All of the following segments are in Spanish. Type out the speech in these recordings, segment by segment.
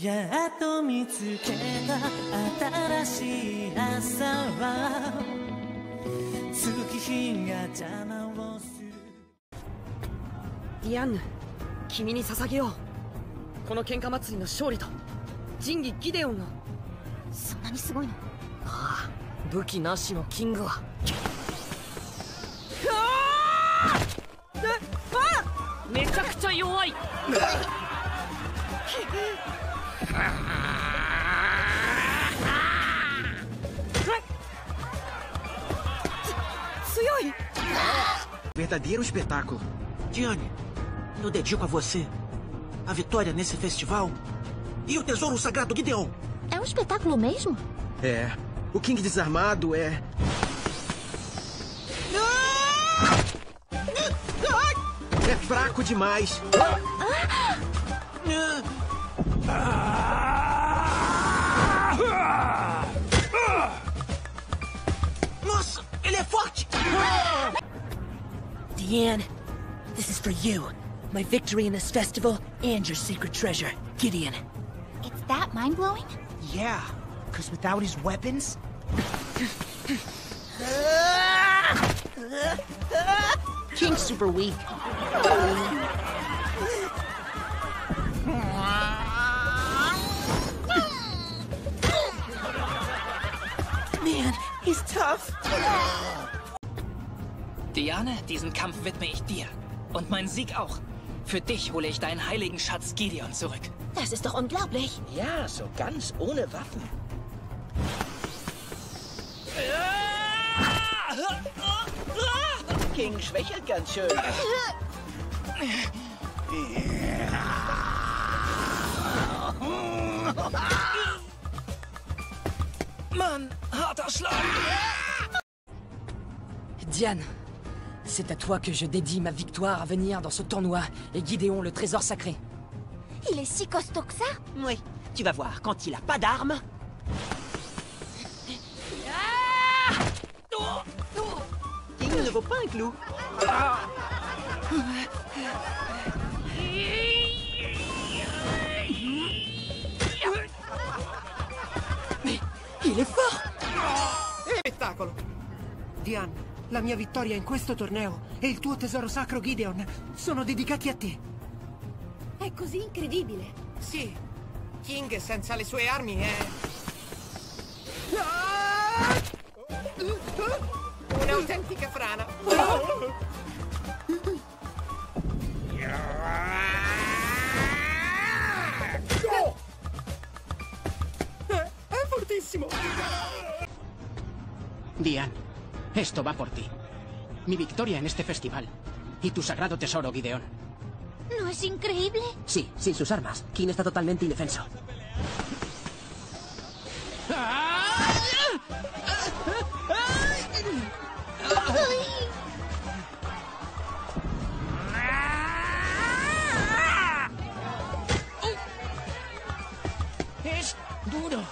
やっと見つけた新しい朝は月日が邪魔をする。ディアンヌ君に捧げよう。この喧嘩祭りの勝利と仁義ギデオンをそんなにすごいの？ああ武器なしのキングは。めちゃくちゃ弱い Verdadeiro espetáculo. Diane, eu dedico a você a vitória nesse festival e o tesouro sagrado Gideon. É um espetáculo mesmo? É. O King desarmado é. É fraco demais. Nossa, Deanne, this is for you. My victory in this festival and your secret treasure, Gideon. It's that mind-blowing? Yeah, because without his weapons, King's super weak. man, he's tough. Diane, diesen Kampf widme ich dir. Und meinen Sieg auch. Für dich hole ich deinen heiligen Schatz Gideon zurück. Das ist doch unglaublich. Ja, so ganz ohne Waffen. King schwächelt ganz schön. Mann, harter Schlag. Diane, c'est à toi que je dédie ma victoire à venir dans ce tournoi et Gideon le trésor sacré. Il est si costaud que ça Oui, tu vas voir, quand il a pas d'armes... King ne vaut pas un clou. Il est fort Spettacolo! Diane, la mia vittoria in questo torneo e il tuo tesoro sacro Gideon sono dedicati a te. È così incredibile. Sì, King senza le sue armi è... Un'autentica frana. È, è fortissimo! Diane, esto va por ti. Mi victoria en este festival. Y tu sagrado tesoro, Gideon. ¿No es increíble? Sí, sin sus armas. King está totalmente indefenso. Es duro.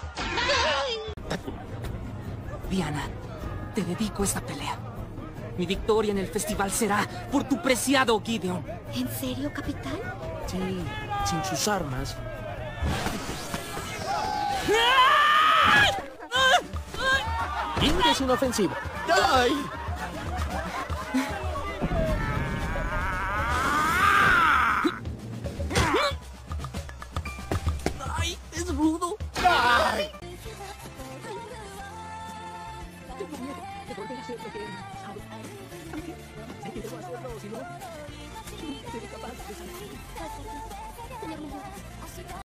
Diana, te dedico esta pelea. Mi victoria en el festival será por tu preciado Gideon. ¿En serio, capitán? Sí, sin sus armas. King es inofensivo. ¡Ay! ¡Ay, es rudo! てこれで走るときに、あぶ、最近でも足がどうしよう。釣りかばんってさ。